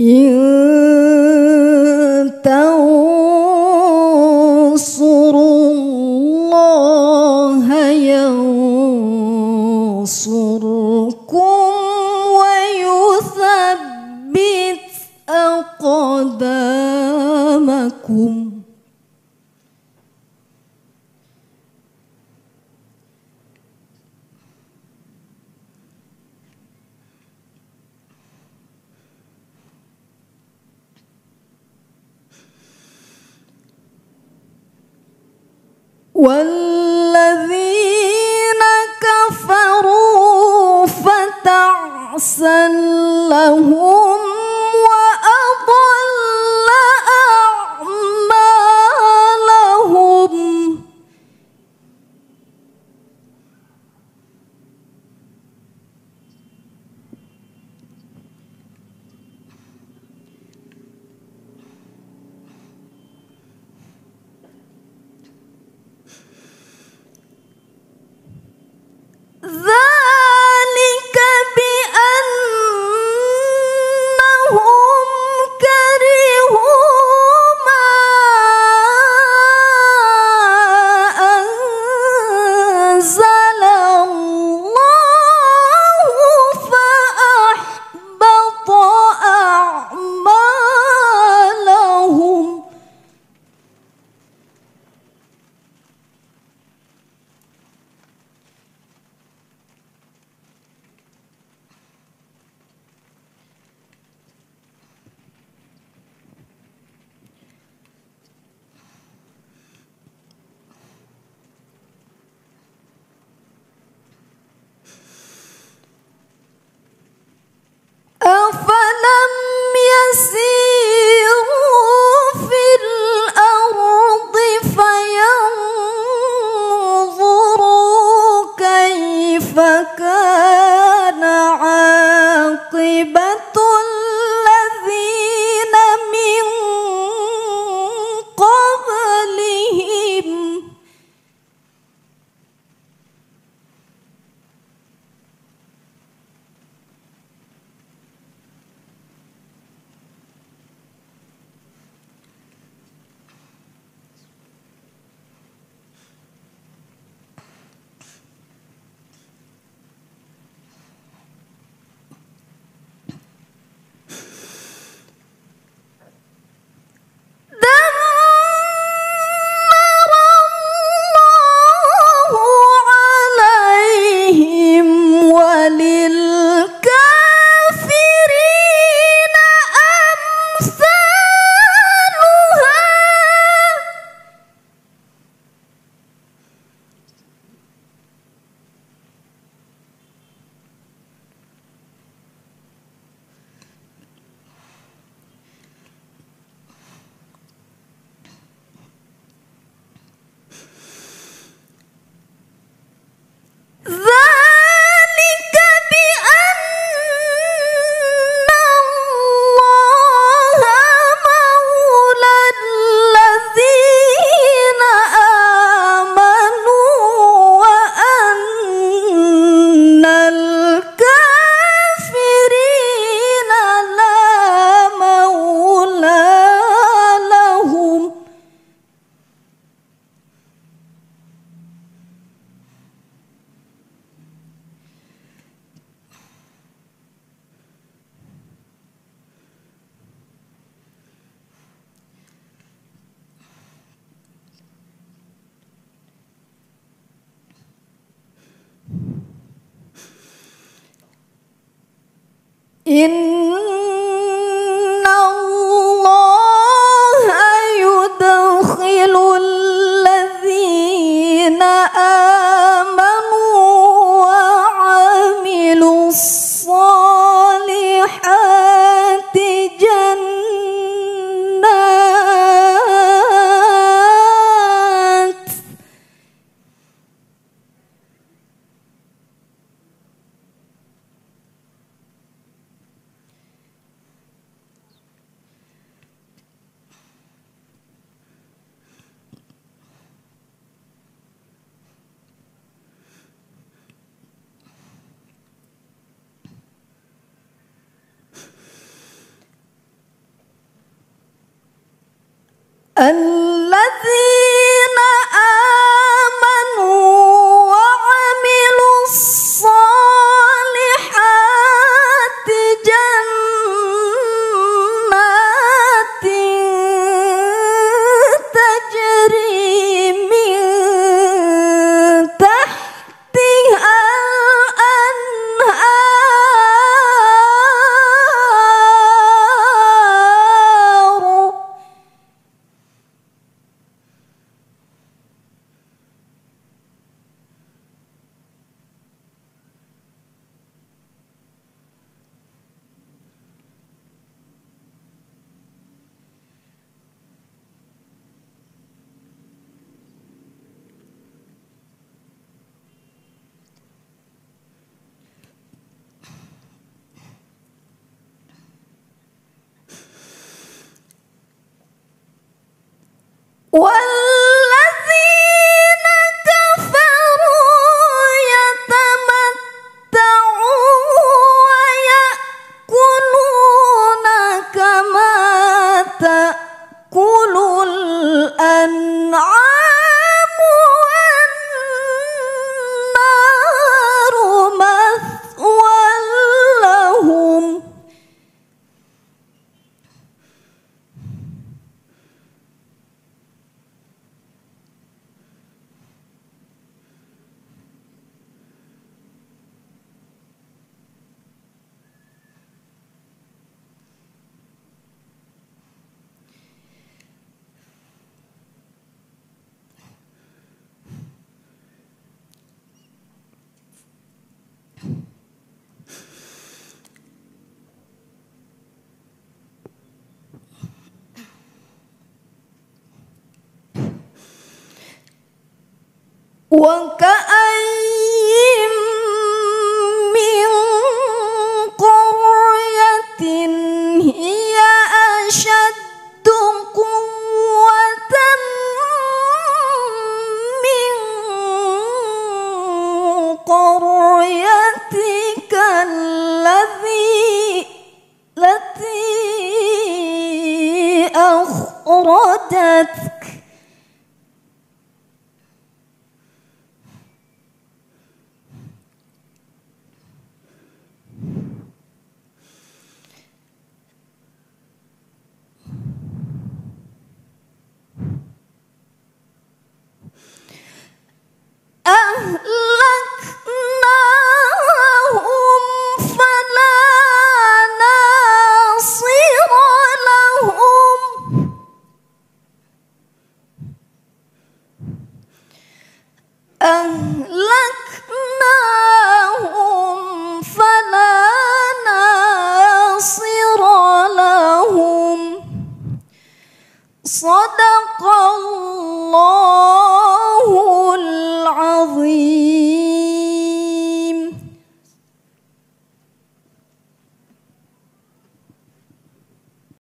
إن تنصروا الله ينصركم والذين كفروا فتعسا لهم إن الله يدخل الذين آمنوا الذين وكأي من قرية هي أشد قوة من قريتك التي أخرجتك